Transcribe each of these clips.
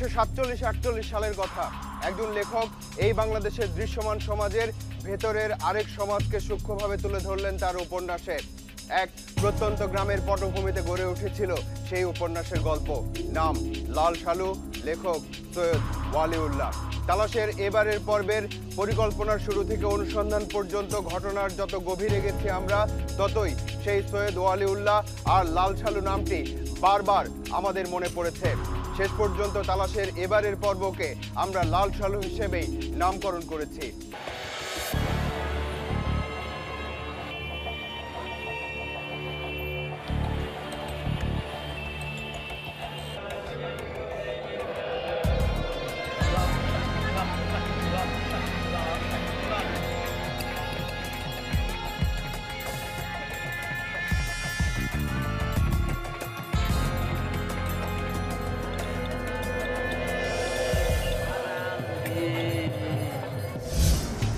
উনিশশো সাতচল্লিশ, আটচল্লিশ সালের কথা। একজন লেখক এই বাংলাদেশের দৃশ্যমান সমাজের ভেতরের আরেক সমাজকে সূক্ষ্মভাবে তুলে ধরলেন তার উপন্যাসে। এক প্রত্যন্ত গ্রামের পটভূমিতে গড়ে উঠেছিল সেই উপন্যাসের গল্প। নাম লাল সালু লেখক সৈয়দ ওয়ালিউল্লাহ। তালাশের এবারের পর্বের পরিকল্পনার শুরু থেকে অনুসন্ধান পর্যন্ত ঘটনার যত গভীরে গেছি আমরা, ততই সেই সৈয়দ ওয়ালিউল্লাহ আর লাল সালু নামটি বারবার আমাদের মনে পড়েছে। শেষ পর্যন্ত তালাশের এবারের পর্বকে আমরা লাল সালু হিসেবেই নামকরণ করেছি।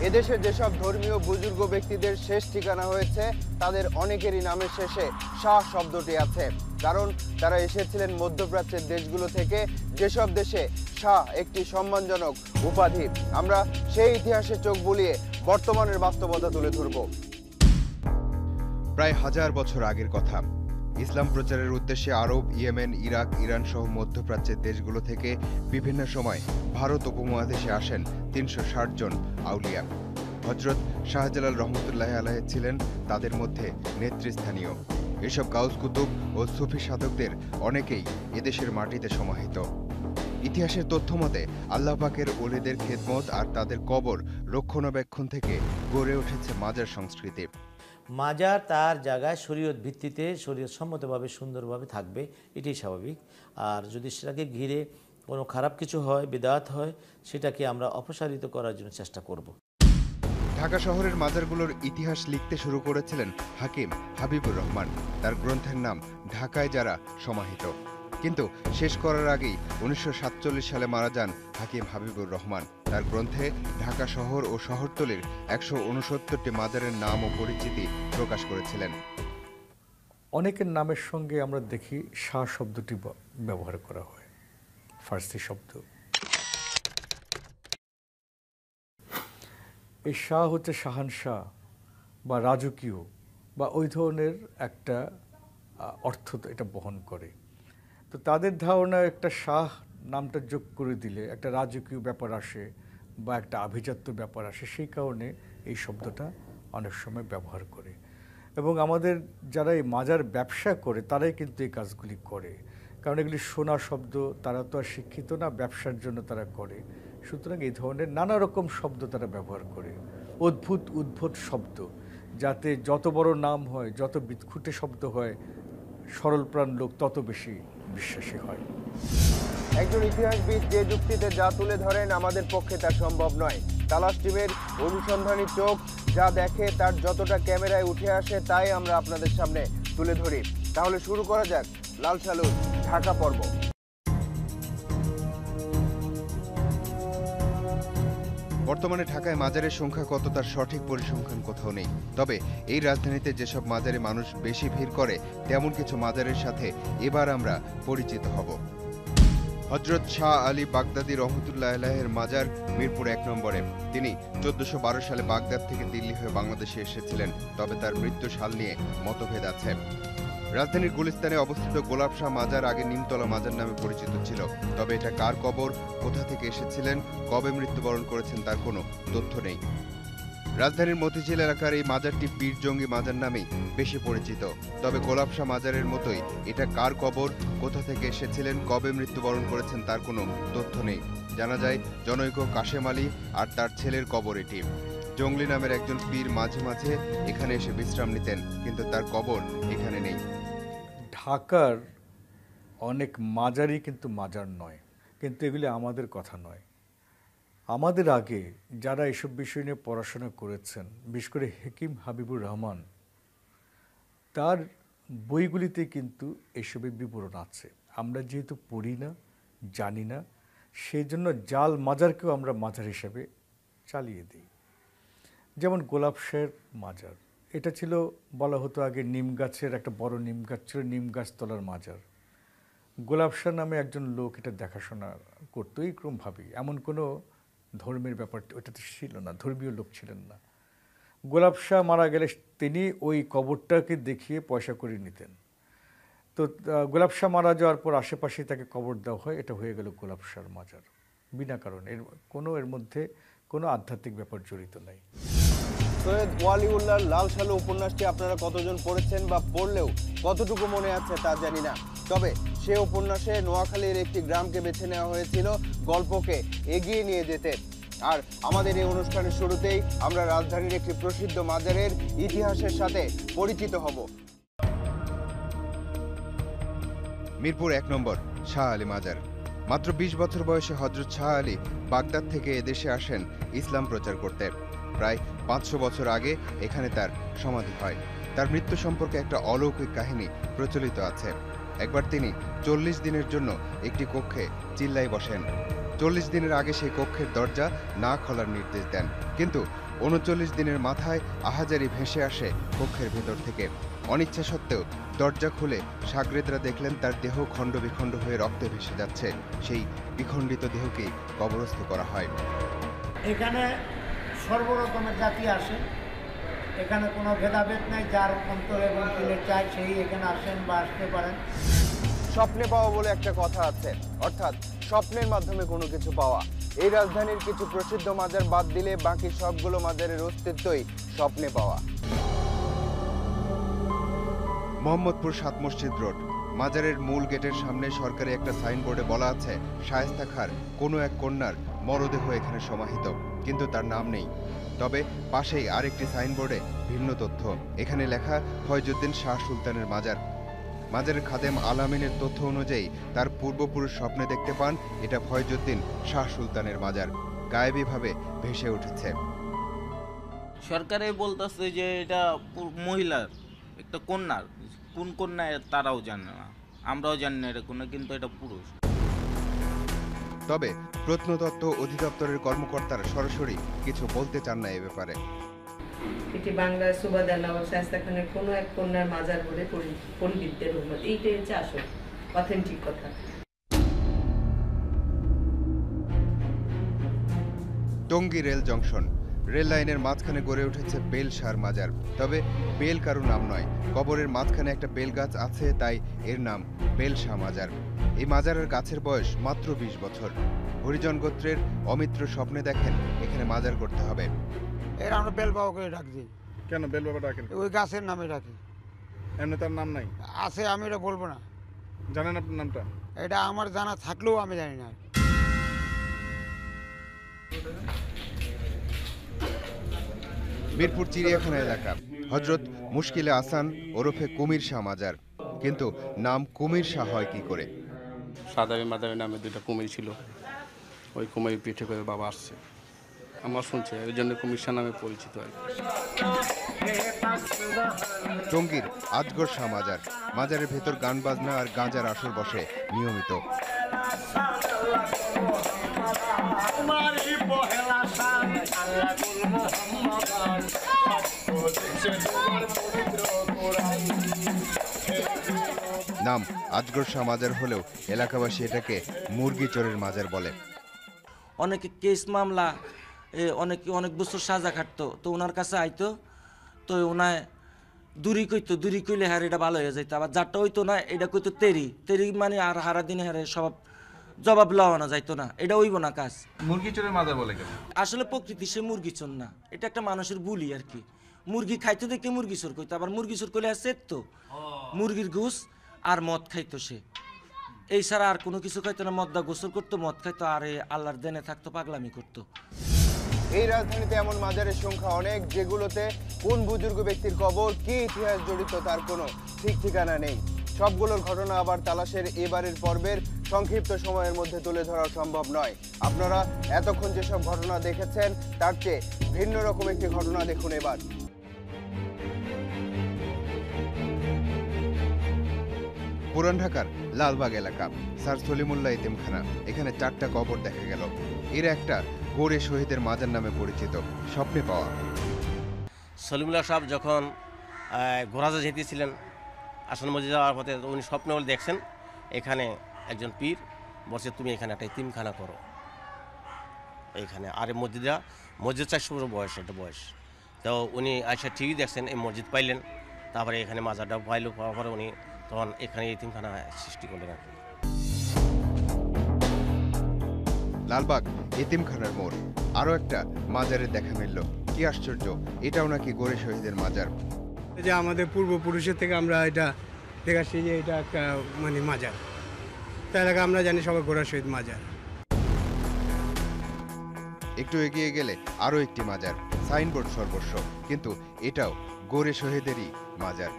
এদেশে যেসব ধর্মীয় বুজুর্গ ব্যক্তিদের শেষ ঠিকানা হয়েছে, তাদের অনেকেরই নামের শেষে শাহ শব্দটি আছে। কারণ তারা এসেছিলেন মধ্যপ্রাচ্যের দেশগুলো থেকে, যেসব দেশে শাহ একটি সম্মানজনক উপাধি। আমরা সেই ইতিহাসে চোখ বুলিয়ে বর্তমানের বাস্তবতা তুলে ধরব। প্রায় হাজার বছর আগের কথা। ইসলাম প্রচারের উদ্দেশ্যে আরব, ইয়েমেন, ইরাক, ইরান সহ মধ্যপ্রাচ্যের দেশগুলো থেকে বিভিন্ন সময় ভারত উপমহাদেশে আসেন তিনশো ষাট জন আউলিয়া। হজরত শাহজালাল রহমতুল্লাহ আলাহ ছিলেন তাদের মধ্যে নেতৃস্থানীয়। এসব গাউস কুতুব ও সুফি সাধকদের অনেকেই এদেশের মাটিতে সমাহিত। ইতিহাসের তথ্য মতে আল্লাহ পাকের ওলিদের খেদমত আর তাদের কবর রক্ষণাবেক্ষণ থেকে গড়ে উঠেছে মাজার সংস্কৃতি। মাজার তার জায়গায় শরীয়ত ভিত্তিতে, শরীয়ত সম্মতভাবে, সুন্দরভাবে থাকবে, এটাই স্বাভাবিক। আর যদি সেটাকে ঘিরে কোনো খারাপ কিছু হয়, বেদাত হয়, সেটাকে আমরা অপসারিত করার জন্য চেষ্টা করব। ঢাকা শহরের মাজারগুলোর ইতিহাস লিখতে শুরু করেছিলেন হাকিম হাবিবুর রহমান। তার গ্রন্থের নাম ঢাকায় যারা সমাহিত। কিন্তু শেষ করার আগেই উনিশশো সাতচল্লিশ সালে মারা যান হাকিম হাবিবুর রহমান। তার গ্রন্থে ঢাকা শহর ও শহরতলির একশো উনসত্তরটি মাজারের নাম ও পরিচিতি প্রকাশ করেছিলেন। অনেকের নামের সঙ্গে আমরা দেখি শাহ শব্দটি ব্যবহার করা হয়। ফার্সি শব্দ। এই শাহ হচ্ছে শাহানশাহ বা রাজকীয় বা ওই ধরনের একটা অর্থ এটা বহন করে। তো তাদের ধারণা একটা শাহ নামটা যোগ করে দিলে, একটা রাজকীয় ব্যাপার আসে বা একটা আভিজাত্য ব্যাপার আসে, সেই কারণে এই শব্দটা অনেক সময় ব্যবহার করে। এবং আমাদের যারা এই মাজার ব্যবসা করে, তারাই কিন্তু এই কাজগুলি করে। কারণ এগুলি শোনা শব্দ, তারা তো আর শিক্ষিত না, ব্যবসার জন্য তারা করে। সুতরাং এই ধরনের নানা রকম শব্দ তারা ব্যবহার করে। অদ্ভুত উদ্ভুত শব্দ, যাতে যত বড় নাম হয়, যত বিৎখুটে শব্দ হয় সরলপ্রাণ লোক তত বেশি বিশ্বাসী হয়। একজন ইতিহাসবিদ যে যুক্তিতে যা তুলে ধরেন আমাদের পক্ষে তা সম্ভব নয়। তালাশ টিমের অনুসন্ধানী চোখ যা দেখে তার যতটা ক্যামেরায় উঠে আসে তাই আমরা আপনাদের সামনে তুলে ধরি। তাহলে শুরু করা যাক। লাল সালুর ঢাকা পর্ব। বর্তমানে ঢাকায় মাজারের সংখ্যা কত তার সঠিক পরিসংখ্যান কোথাও নেই। তবে এই রাজধানীতে যেসব মাজারে মানুষ বেশি ভিড় করে, তেমন কিছু মাজারের সাথে এবার আমরা পরিচিত হব। হজরত শাহ আলী বাগদাদি রহমতুল্লাহ আলাহের মাজার মিরপুর এক নম্বরে। তিনি চোদ্দশো সালে বাগদাদ থেকে দিল্লি হয়ে বাংলাদেশে এসেছিলেন, তবে তার মৃত্যু সাল নিয়ে মতভেদ আছে। রাজধানীর গুলিস্তানে অবস্থিত গোলাপ শাহ মাজার আগে নিমতলা মাজার নামে পরিচিত ছিল। তবে এটা কার কবর, কোথা থেকে এসেছিলেন, কবে মৃত্যুবরণ করেছেন তার কোনো তথ্য নেই। রাজধানীর মতিঝিল এলাকার এই মাজারটি পীর জঙ্গি মাজার নামেই বেশি পরিচিত। তবে গোলাপ শাহ মাজারের মতোই এটা কার কবর, কোথা থেকে এসেছিলেন, কবে মৃত্যুবরণ করেছেন তার কোনো তথ্য নেই। জানা যায়, জনৈক কাশেম আলী আর তার ছেলের কবর এটি। জঙ্গলি নামের একজন পীর মাঝে মাঝে এখানে এসে বিশ্রাম নিতেন, কিন্তু তার কবর এখানে নেই। ঢাকার অনেক মাজারই কিন্তু মাজার নয়, কিন্তু এগুলি আমাদের কথা নয়। আমাদের আগে যারা এসব বিষয় নিয়ে পড়াশোনা করেছেন, বিশেষ করে হেকিম হাবিবুর রহমান, তার বইগুলিতে কিন্তু এসবের বিবরণ আছে। আমরা যেহেতু পড়ি না, জানি না, সেই জন্য জাল মাজারকেও আমরা মাজার হিসাবে চালিয়ে দিই। যেমন গোলাপ শের মাজার, এটা ছিল বলা হতো আগে নিম গাছের, একটা বড় নিম গাছ ছিল, নিম গাছ তলার মাজার। গোলাপ শাহ নামে একজন লোক এটা দেখাশোনা করতো এই ক্রমভাবেই। এমন কোনো ধর্মের ব্যাপারটা ওটাতে ছিল না ধর্মীয় লোক ছিলেন না। গোলাপ শাহ মারা গেলে তিনি ওই কবরটাকে দেখিয়ে পয়সা করে নিতেন। তো আহ, গোলাপ শাহ মারা যাওয়ার পর আশেপাশে তাকে কবর দেওয়া হয় এটা হয়ে গেল গোলাপ শাহর মাজার। বিনা কারণে। এর কোনো এর মধ্যে কোনো আধ্যাত্মিক ব্যাপার জড়িত নাই। সৈয়দ ওয়ালিউল্লাহর লাল সালু উপন্যাসটি আপনারা কতজন পড়েছেন বা পড়লেও কতটুকু মনে আছে তা জানি না। তবে সে উপন্যাসে নোয়াখালীর একটি গ্রামকে বেছে নেওয়া হয়েছিল গল্পকে এগিয়ে নিয়ে যেতে। আর আমাদের এই অনুষ্ঠানের শুরুতেই আমরা রাজধানীর একটি প্রসিদ্ধ মাজারের ইতিহাসের সাথে পরিচিত হব। মিরপুর এক নম্বর, শাহ আলী মাজার। মাত্র ২০ বছর বয়সে হজরত শাহ আলী বাগদাদ থেকে এদেশে আসেন ইসলাম প্রচার করতে। প্রায় পাঁচশো বছর আগে এখানে তার সমাধি হয়। তার মৃত্যু সম্পর্কে একটা অলৌকিক কাহিনী প্রচলিত আছে। একবার তিনি চল্লিশ দিনের জন্য একটি কক্ষে চিল্লাই বসেন। চল্লিশ দিনের আগে সেই কক্ষের দরজা না খোলার নির্দেশ দেন। কিন্তু উনচল্লিশ দিনের মাথায় আহাজারি ভেসে আসে কক্ষের ভেতর থেকে। অনিচ্ছা সত্ত্বেও দরজা খুলে সাগরেদরা দেখলেন তার দেহ খণ্ড বিখণ্ড হয়ে রক্তে ভেসে যাচ্ছে। সেই বিখণ্ডিত দেহকেই কবরস্থ করা হয়। এখানে সর্বরকমের জাতি আসে। এখানে কোনো ভেদাভেদ নাই যার অন্তর এবং তুলে চায় সেই এখানে আসেন বা আসতে পারেন। স্বপ্নে পাওয়া বলে একটা কথা আছে অর্থাৎ স্বপ্নের মাধ্যমে কোনো কিছু পাওয়া। এই রাজধানীর কিছু প্রসিদ্ধ মাজার বাদ দিলে বাকি সবগুলো মাজারের অস্তিত্বই স্বপ্নে পাওয়া। মোহাম্মদপুর সাত মসজিদ রোড। মাজারের মূল গেটের সামনে সরকারি একটা সাইনবোর্ডে বলা আছে শায়েস্তা খার কোনো এক কন্যার মরদেহ এখানে সমাহিত। কিন্তু তার নাম নেই। তবে পাশেই আরেকটি সাইনবোর্ডে ভিন্ন তথ্য। এখানে লেখা, ফয়জুদ্দিন শাহ সুলতানের মাজার। মাজারের খাদেম আলামিনের তথ্য অনুযায়ী, তার পূর্বপুরুষ স্বপ্নে দেখতে পান, এটা ফয়জুদ্দিন শাহ সুলতানের মাজার। গায়েবীভাবে ভেসে উঠেছে। সরকারে বলতেছে যে এটা মহিলার, একটা কন্যার। কোন কন্যা তারাও জানে না। আমরাও জানি না এটা কন্যা, কিন্তু এটা পুরুষ। তবে প্রত্নতত্ত্ব অধিদপ্তরের কর্মকর্তারা সরাসরি কিছু বলতে চান না এ ব্যাপারে। এটি বাংলার সুবাদ আল্লাহ শাস্তা খানের কোনো এক কন্যার মাজার বলে পণ্ডিতদের অনুমতি এইটাই হচ্ছে আসল অথেন্টিক কথা। Tongi rail junction. রেল লাইনের মাঝখানে গড়ে উঠেছে বেল সার মাজার। তবে বেল কারও নাম নয় কবরের মাঝখানে একটা বেল গাছ আছে তাই এর নাম বেল শাহ মাজার। এই মাজারের গাছের বয়স মাত্র বিশ বছর। হরিজন গোত্রের অমিত্র স্বপ্নে দেখেন এখানে মাজার করতে হবে। এর আমরা বেল বাবা করে ডাকি কেন বেল বাবা ডাকেন? ওই গাছের নামে ডাকি। এমনি তার নাম নাই? আছে আমি এটা বলব না। জানেন আপনার নামটা? এটা আমার জানা থাকলেও আমি জানি না। মিরপুর চিড়িয়াখানা এলাকা। হজরত মুশকিলে আসান ওরফে কুমির শাহ মাজার। কিন্তু নাম কুমির শাহ হয় কি করে? সাদাবি মাদাবি নামে দুইটা কুমির ছিল। ওই কুমির পিঠে করে বাবা আসছে। আমার শুনছে ওই জন্য কুমির শাহ নামে পরিচিত আর। টঙ্গীর আজগর শাহ মাজার। মাজারের ভেতর গান বাজনা আর গাঁজার আসর বসে নিয়মিত। নাম আজগর শাহ মাজার হলেও এলাকাবাসী এটাকে মুরগি চোরের মাজার বলে। অনেকে কেস মামলা এ, অনেকে অনেক বছর সাজা খাটতো তো ওনার কাছে আইতো তো ওনায় দূরি কইতো দূরি কইলে হার এটা ভালো হয়ে যাইতো আবার যারটা হইতো না এটা কইতো তেরি। তেরি মানে আর হারা দিনে হারে সব জবাব লওয়ানো যাইতো না এটা হইব না কাজ। মুরগি চোরের মাজার বলে কেন? আসলে প্রকৃতি সে মুরগি চোর না এটা একটা মানুষের বুলি আর কি। মুরগি খাইতো দেখে মুরগি চোর কইতো আবার মুরগি চোর করলে আছে তো। মুরগির ঘুষ আর মদ খাইতো সে। এই ছাড়া আর কোনো কিছু খাইতো না মদদা গোসল করতো মদ খাইতো আর এ আল্লাহর দেনে থাকতো পাগলামি করতো। এই রাজধানীতে এমন মাজারের সংখ্যা অনেক যেগুলোতে কোন বুজুর্গ ব্যক্তির কবর কি ইতিহাস জড়িত তার কোনো ঠিক ঠিকানা নেই। সবগুলোর ঘটনা আবার তালাশের এবারের পর্বের সংক্ষিপ্ত সময়ের মধ্যে তুলে ধরা সম্ভব নয়। আপনারা এতক্ষণ যেসব ঘটনা দেখেছেন তার চেয়ে ভিন্ন রকম একটি ঘটনা দেখুন এবার। পুরান ঢাকার লালবাগ এলাকা স্যার সলিমুল্লাহ ইতিমখানা এখানে চারটা কবর দেখা গেল। এর একটা গড়ে শহীদের মাজার নামে পরিচিত স্বপ্নে পাওয়া। সলিমুল্লাহ সাহেব যখন ঘোরাজা যেতেছিলেন আসন মসজিদ যাওয়ার পথে উনি স্বপ্নে দেখছেন, এখানে একজন পীর বলছে, তুমি এখানে একটা তিমখানা করো। এইখানে আর এই মসজিদটা, মসজিদ চারশো বছর বয়স একটা বয়স। তো উনি আইসা ঠিকই দেখছেন, এই মসজিদ পাইলেন, তারপরে এখানে মাজারটা পাইলো, পাওয়ার পরে উনি তখন এখানে এতিমখানা সৃষ্টি করলেন আর কি। লালবাগ এতিমখানার মোড়। আরও একটা মাজারের দেখা মিলল। কি আশ্চর্য, এটাও নাকি গোরে শহীদের মাজার। যে আমাদের পূর্বপুরুষের থেকে আমরা এটা দেখে আসছি যে এটা একটা মানে মাজার। তাই এলাকা আমরা জানি সবাই ঘোড়া শহীদ মাজার। একটু এগিয়ে গেলে আরও একটি মাজার, সাইনবোর্ড সর্বস্ব। কিন্তু এটাও গোরে শহীদেরই মাজার।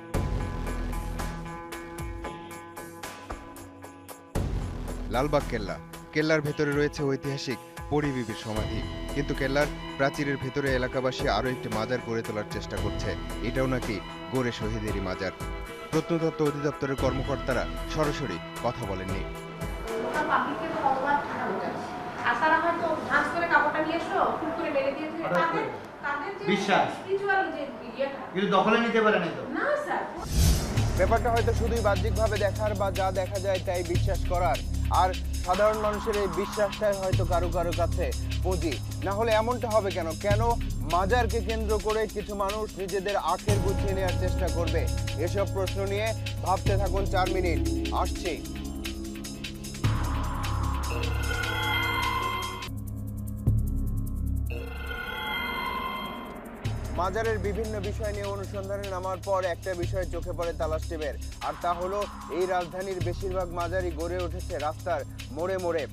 লালবাগ কেল্লা। কেল্লার ভেতরে রয়েছে ঐতিহাসিক পরিবিবির সমাধি। কিন্তু কেল্লার প্রাচীরের ভেতরে এলাকাবাসী আরও একটি মাজার গড়ে তোলার চেষ্টা করছে। এটাও নাকি গোরে শহীদেরই মাজার। প্রত্নতত্ত্ব অধিদপ্তরের কর্মকর্তারা সরাসরি কথা বলেননি। বিশ্বাস। স্পিরিচুয়াল যে ইয়েটা। কিন্তু দখলে নিতে পারে না তো ব্যাপারটা হয়তো শুধুই বাহ্যিকভাবে দেখার বা যা দেখা যায় তাই বিশ্বাস করার। আর সাধারণ মানুষের এই বিশ্বাসটাই হয়তো কারও কারও কাছে পুঁজি না হলে এমনটা হবে কেন? কেন মাজারকে কেন্দ্র করে কিছু মানুষ নিজেদের আখের গুছিয়ে নেওয়ার চেষ্টা করবে? এসব প্রশ্ন নিয়ে ভাবতে থাকুন চার মিনিট। আসছি। মাজারের বিভিন্ন বিষয় নিয়ে অনুসন্ধানে নামার পর একটা বিষয় চোখে পড়ে তালাশ টিমের। আর তা হলো, এই রাজধানীর বেশিরভাগ মাজারই গড়ে উঠেছে রাস্তার মোড়ে মোড়ে।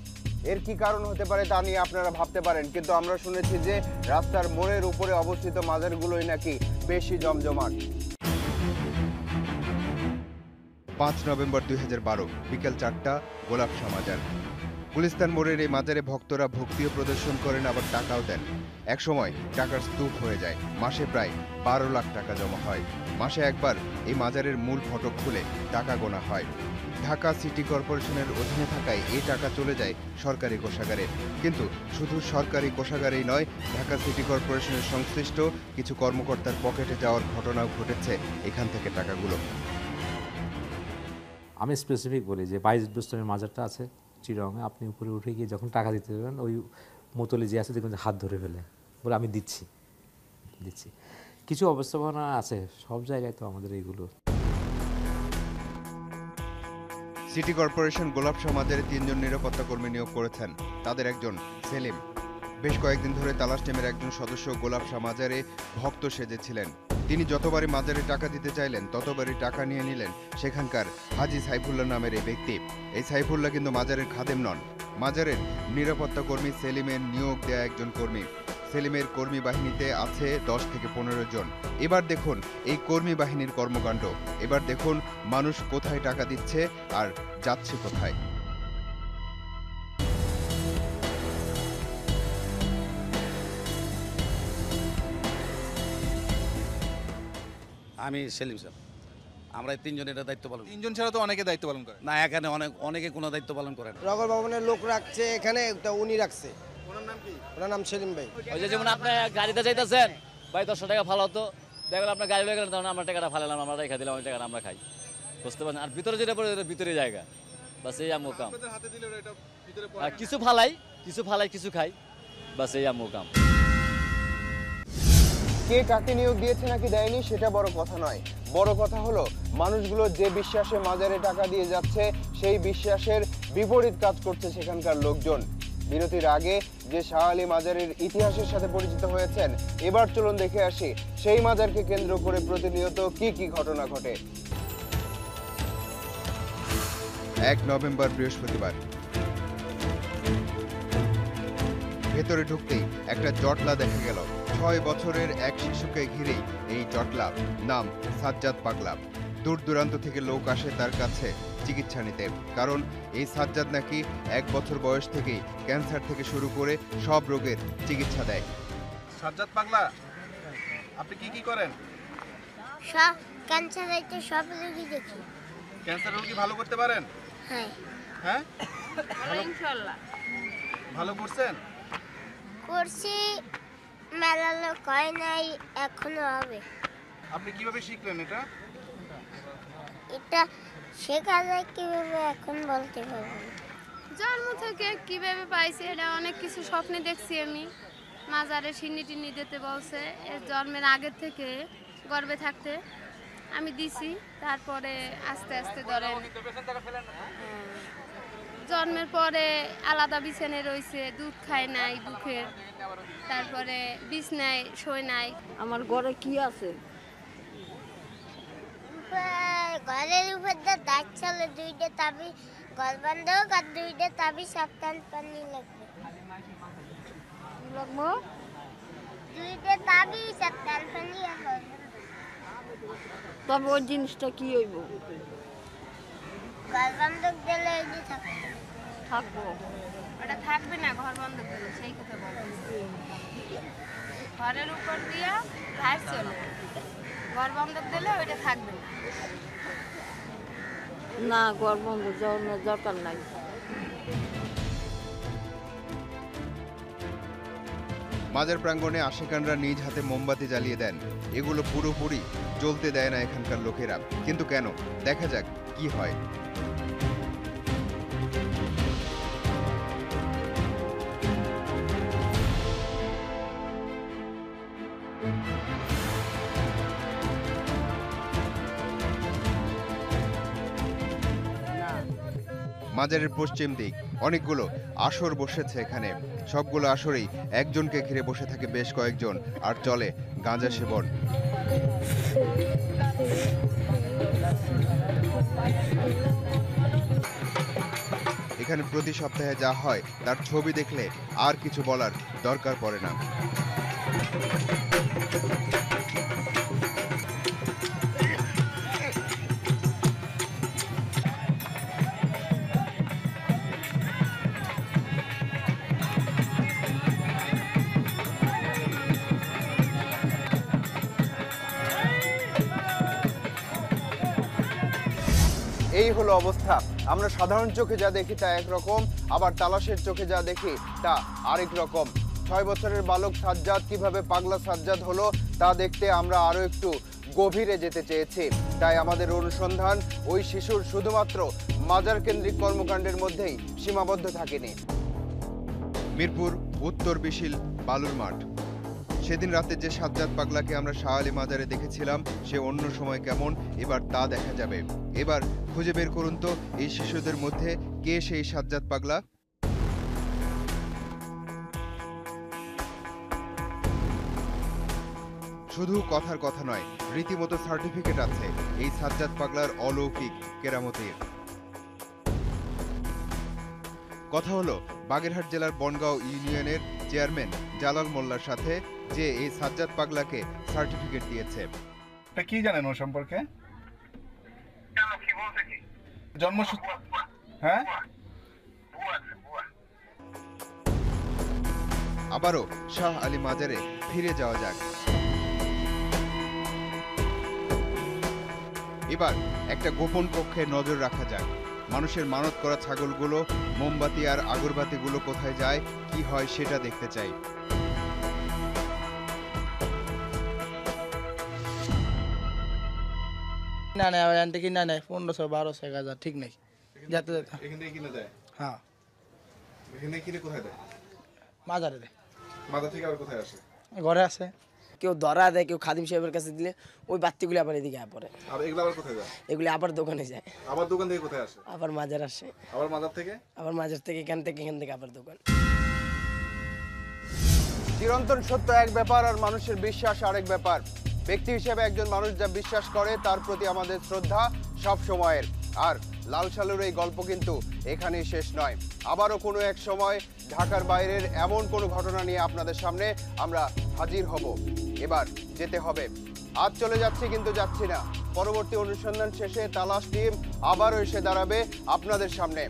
এর কি কারণ হতে পারে তা নিয়ে আপনারা ভাবতে পারেন, কিন্তু আমরা শুনেছি যে রাস্তার মোড়ের উপরে অবস্থিত মাজারগুলোই নাকি বেশি জমজমাট। পাঁচ নভেম্বর দুই হাজার বারো, বিকেল চারটা গোলাপশা মাজার গুলিস্তান মোড়ের এই মাজারে ভক্তরা ভক্তিও প্রদর্শন করেন, আবার টাকাও দেন। একসময় টাকার স্তূপ হয়ে যায়। মাসে প্রায় বারো লাখ টাকা জমা হয়। মাসে একবার এই মাজারের মূল ফটক খুলে টাকা গোনা হয়। ঢাকা সিটি কর্পোরেশনের অধীনে থাকায় এই টাকা চলে যায় সরকারি কোষাগারে। কিন্তু শুধু সরকারি কোষাগারেই নয়, ঢাকা সিটি কর্পোরেশনের সংশ্লিষ্ট কিছু কর্মকর্তার পকেটে যাওয়ার ঘটনাও ঘটেছে এখান থেকে টাকাগুলো। আমি স্পেসিফিক বলি যে বাইশ বস্তরের মাজারটা আছে। চিরঙে আপনি উপরে উঠে গিয়ে যখন টাকা দিতে যাবেন, ওই মোতলে যে আছে দেখবেন হাত ধরে ফেলে। বলে আমি দিচ্ছি। দিচ্ছি। কিছু অবস্থাপনা আছে, সব জায়গায় তো আমাদের এইগুলো। সিটি কর্পোরেশন গোলাপ সমাজের তিনজন নিরাপত্তা কর্মী নিয়োগ করেছেন। তাদের একজন সেলিম। বেশ কয়েকদিন ধরে তালাশ টিমের একজন সদস্য গোলাপ মাজারে ভক্ত সেজেছিলেন। তিনি যতবারই মাজারে টাকা দিতে চাইলেন, ততবারই টাকা নিয়ে নিলেন সেখানকার হাজি সাইফুল্লাহ নামের এই ব্যক্তি। এই সাইফুল্লাহ কিন্তু মাজারের খাদেম নন। মাজারের নিরাপত্তা কর্মী সেলিমের নিয়োগ দেয়া একজন কর্মী। সেলিমের কর্মী বাহিনীতে আছে দশ থেকে পনেরো জন। এবার দেখুন এই কর্মী বাহিনীর কর্মকাণ্ড। এবার দেখুন মানুষ কোথায় টাকা দিচ্ছে আর যাচ্ছে কোথায়। আমি সেলিম স্যার। আমরা এই তিনজন এটা দায়িত্ব পালন তিনজন ছাড়া তো অনেকে দায়িত্ব পালন করে না। এখানে অনেক অনেকে কোনো দায়িত্ব পালন করে না। নগর ভবনের লোক রাখছে এখানে তা উনি রাখছে। ওনার নাম কি? ওনার নাম সেলিম ভাই। ওই যে যেমন আপনি গাড়িতে যাইতেছেন ভাই দশশো টাকা ভালো হতো দেখলাম আপনার গাড়ি লেগে তখন আমরা টাকাটা ফালালাম আমরা রেখে দিলাম ওই টাকাটা আমরা খাই। বুঝতে পারছেন? আর ভিতরে যেটা পড়ে ভিতরে জায়গা। বাস এই আমু কাম। আর কিছু ফালাই কিছু ফালাই কিছু খাই। বাস এই আমু কাম। কে কাকে নিয়োগ দিয়েছে নাকি দেয়নি সেটা বড় কথা নয়। বড় কথা হলো, মানুষগুলো যে বিশ্বাসে মাজারে টাকা দিয়ে যাচ্ছে, সেই বিশ্বাসের বিপরীত কাজ করছে সেখানকার লোকজন। বিরতির আগে যে শাহ আলী মাজারের ইতিহাসের সাথে পরিচিত হয়েছেন, এবার চলুন দেখে আসি সেই মাজারকে কেন্দ্র করে প্রতিনিয়ত কি কি ঘটনা ঘটে। এক নভেম্বর বৃহস্পতিবার। ভেতরে ঢুকতেই একটা জটলা দেখা গেল। ছয় বছরের এক শিশুকে ঘিরেই এই জটলা নাম সাজ্জাদ পাগলা দূর দূরান্ত থেকে লোক আসে তার কাছে চিকিৎসা নিতে। কারণ এই সাজ্জাদ নাকি এক বছর বয়স থেকেই ক্যান্সার থেকে শুরু করে সব রোগের চিকিৎসা দেয়। সাজ্জাদ পাগলা আপনি কি কি করেন? সব ক্যান্সার হইতে সব রোগী দেখি। ক্যান্সার রোগী ভালো করতে পারেন? হ্যাঁ। হ্যাঁ? ইনশাল্লাহ ভালো করছেন? করছি মেলা লোক হয় নাই এখনও হবে। আপনি কীভাবে শিখলেন এটা? এটা শেখা যায় কীভাবে এখন বলতে পারব জন্ম থেকে কীভাবে পাইছি এটা অনেক কিছু স্বপ্নে দেখছি আমি। মাজারে সিন্নি টিন্নি দিতে বলছে এর জন্মের আগের থেকে গর্বে থাকতে আমি দিছি তারপরে আস্তে আস্তে ধরেন জন্মের পরে আলাদা বিছানে রয়েছে দুধ খায় নাই দুঃখের তারপরে বিছনায় শোয় নাই। আমার ঘরে কি আছে? ঘরের উপর দিয়ে দাঁত চলে দুইটা তাবি ঘর বন্ধ হোক আর দুইটা তাবি সাবধান পানি লাগবে। লাগবো? দুইটা তাবি সাবধান পানি তবে ওই জিনিসটা কি হইব? ঘর বন্ধক দিলে ওই যে থাকবে। থাকব। ওটা থাকবে না ঘর বন্ধ করে সেই কথা ঘরের উপর দিয়া লাইট চলে ঘর বন্ধ দিলে ওইটা থাকবে না। না ঘর বন্ধ দরকার নাই। মাজার প্রাঙ্গণে আশেকানরা নিজ হাতে মোমবাতি জ্বালিয়ে দেন। এগুলো পুরোপুরি জ্বলতে দেয় না এখানকার লোকেরা। কিন্তু কেন? দেখা যাক কি হয়। মাজারের পশ্চিম দিক। অনেকগুলো আসর বসেছে এখানে। সবগুলো আসরেই একজনকে ঘিরে বসে থাকে বেশ কয়েকজন আর চলে গাঁজা সেবন। এখানে প্রতি সপ্তাহে যা হয়, তার ছবি দেখলে আর কিছু বলার দরকার পড়ে না। এই হলো অবস্থা। আমরা সাধারণ চোখে যা দেখি তা একরকম আবার তালাশের চোখে যা দেখি তা আরেক রকম। ছয় বছরের বালক সাজ্জাদ কীভাবে পাগলা সাজ্জাদ হলো তা দেখতে আমরা আরও একটু গভীরে যেতে চেয়েছি। তাই আমাদের অনুসন্ধান ওই শিশুর শুধুমাত্র মাজার কেন্দ্রিক কর্মকাণ্ডের মধ্যেই সীমাবদ্ধ থাকেনি। মিরপুর উত্তর বিশিল বালুর মাঠ। সেদিন রাতে যে সাজ্জাদ পাগলাকে আমরা শাহ আলী মাজারে দেখেছিলাম, সে অন্য সময় কেমন, এবার তা দেখা যাবে। এবার খুঁজে বের করুন তো, এই শিশুদের মধ্যে কে সেই সাজ্জাদ পাগলা? শুধু কথার কথা নয়, রীতিমতো সার্টিফিকেট আছে, এই সাজ্জাদ পাগলার অলৌকিক কেরামতির। কথা হলো, বাগেরহাট জেলার বনগাঁও ইউনিয়নের চেয়ারম্যান জালাল মোল্লার সাথে যে এই সাজ্জাদ পাগলাকে সার্টিফিকেট দিয়েছে। তা কি জানেন ও সম্পর্কে? জন্মসূত্র হ্যাঁ? আবারও শাহ আলী মাজারে ফিরে যাওয়া যাক। এবার একটা গোপন কক্ষে নজর রাখা যাক। মানুষের মানত করা ছাগলগুলো মোমবাতি আর আগরবাতিগুলো কোথায় যায় কি হয় সেটা দেখতে চাই। না না থেকে পনেরোশো বারোশো এক হাজার ঠিক নেই। যেতে যেতে। এখান থেকে কিনে দেয়? হ্যাঁ। এখান থেকে কিনে কোথায় দেয়? মাজারে দেয়। মাথা থেকে আর কোথায় আসে? ঘরে আছে কেউ ধরা দেয় কেউ খাদিম সাহেবের কাছে দিলে ওই বাত্তিগুলি আবার এদিকে পড়ে। আর এগুলো আবার কোথায় যায়? এগুলি আবার দোকানে যায়। আবার দোকান থেকে কোথায় আসে? আবার মাজার আসে। আবার মাজার থেকে? আবার মাজার থেকে এখান থেকে এখান থেকে আবার দোকান। চিরন্তন সত্য এক ব্যাপার আর মানুষের বিশ্বাস আরেক ব্যাপার। ব্যক্তি হিসেবে একজন মানুষ যা বিশ্বাস করে, তার প্রতি আমাদের শ্রদ্ধা সব সময়ের। আর লাল সালুর এই গল্প কিন্তু এখানেই শেষ নয়। আবারও কোনো এক সময় ঢাকার বাইরের এমন কোনো ঘটনা নিয়ে আপনাদের সামনে আমরা হাজির হব। এবার যেতে হবে। আজ চলে যাচ্ছি কিন্তু যাচ্ছি না। পরবর্তী অনুসন্ধান শেষে তালাশ টিম আবারও এসে দাঁড়াবে আপনাদের সামনে।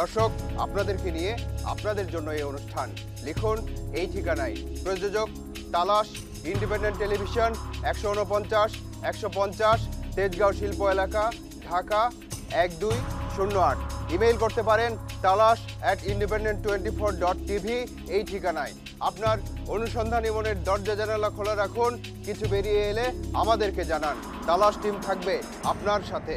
দর্শক, আপনাদেরকে নিয়ে আপনাদের জন্য এই অনুষ্ঠান। লিখুন এই ঠিকানায়। প্রযোজক তালাশ ইন্ডিপেন্ডেন্ট টেলিভিশন, একশো উনপঞ্চাশ, একশো পঞ্চাশ, তেজগাঁও শিল্প এলাকা, ঢাকা, এক দুই শূন্য আট। ইমেইল করতে পারেন Talash at independent twenty four dot TV এই ঠিকানায়। আপনার অনুসন্ধানী মনের দরজা জানালা খোলা রাখুন, কিছু বেরিয়ে এলে আমাদেরকে জানান। তালাশ টিম থাকবে আপনার সাথে।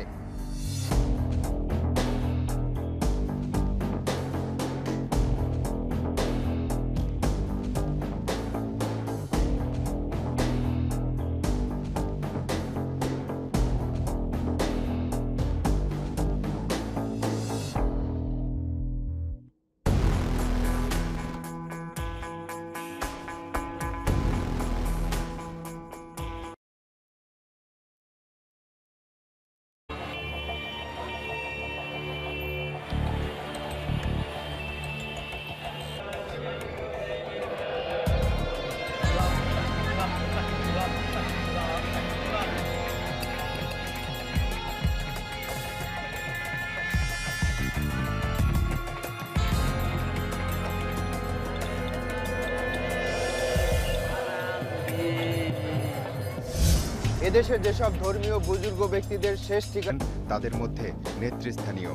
এদেশে যেসব ধর্মীয় বুজুর্গ ব্যক্তিদের শেষ ঠিকানা, তাদের মধ্যে নেতৃস্থানীয়।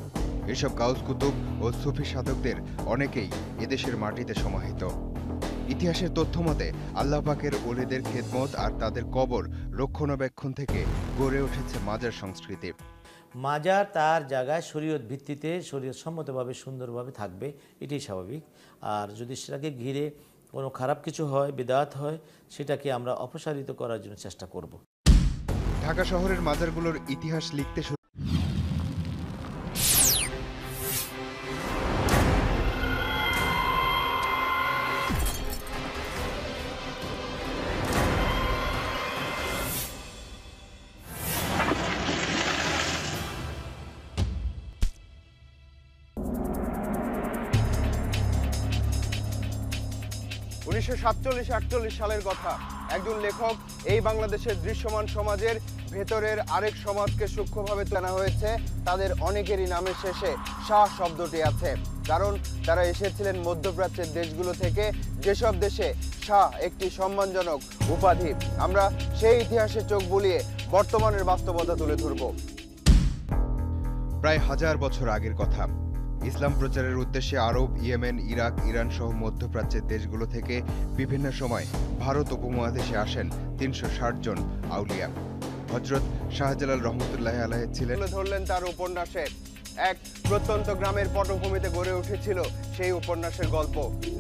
এসব গাউস কুতুব ও সুফি সাধকদের অনেকেই এদেশের মাটিতে সমাহিত। ইতিহাসের তথ্য মতে, আল্লাহ পাকের ওলেদের খেদমত আর তাদের কবর রক্ষণাবেক্ষণ থেকে গড়ে উঠেছে মাজার সংস্কৃতি। মাজার তার জায়গায় শরীয়ত ভিত্তিতে শরীয়ত সম্মতভাবে সুন্দরভাবে থাকবে, এটাই স্বাভাবিক। আর যদি সেটাকে ঘিরে কোনো খারাপ কিছু হয়, বেদাত হয়, সেটাকে আমরা অপসারিত করার জন্য চেষ্টা করব। ঢাকা শহরের মাজারগুলোর ইতিহাস লিখতে শুরু উনিশশো সাতচল্লিশ, আটচল্লিশ সালের কথা। একজন লেখক এই বাংলাদেশের দৃশ্যমান সমাজের ভেতরের আরেক সমাজকে সূক্ষ্মভাবে টানা হয়েছে, তাদের অনেকেরই নামের শেষে শাহ শব্দটি আছে। কারণ তারা এসেছিলেন মধ্যপ্রাচ্যের দেশগুলো থেকে, যেসব দেশে শাহ একটি সম্মানজনক উপাধি। আমরা সেই ইতিহাসে চোখ বুলিয়ে বর্তমানের বাস্তবতা তুলে ধরবো। প্রায় হাজার বছর আগের কথা। ইসলাম প্রচারের উদ্দেশ্যে আরব, ইয়েমেন, ইরাক, ইরান সহ মধ্যপ্রাচ্যের দেশগুলো থেকে বিভিন্ন সময় ভারত উপমহাদেশে আসেন তিনশো ষাট জন আউলিয়া। হজরত শাহজালাল রহমতুল্লাহ আলাহ ছিলেন। ধরলেন তার উপন্যাসের এক প্রত্যন্ত গ্রামের পটভূমিতে গড়ে উঠেছিল সেই উপন্যাসের গল্প।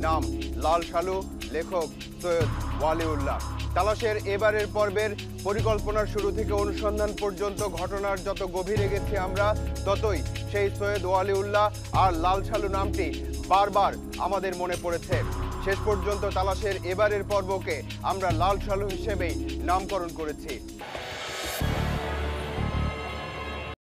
নাম লাল সালু লেখক সৈয়দ ওয়ালিউল্লাহ। তালাশের এবারের পর্বের পরিকল্পনার শুরু থেকে অনুসন্ধান পর্যন্ত ঘটনার যত গভীরে গেছি আমরা, ততই সেই সৈয়দ ওয়ালিউল্লাহ আর লাল সালু নামটি বারবার আমাদের মনে পড়েছে। শেষ পর্যন্ত তালাশের এবারের পর্বকে আমরা লাল সালু হিসেবেই নামকরণ করেছি।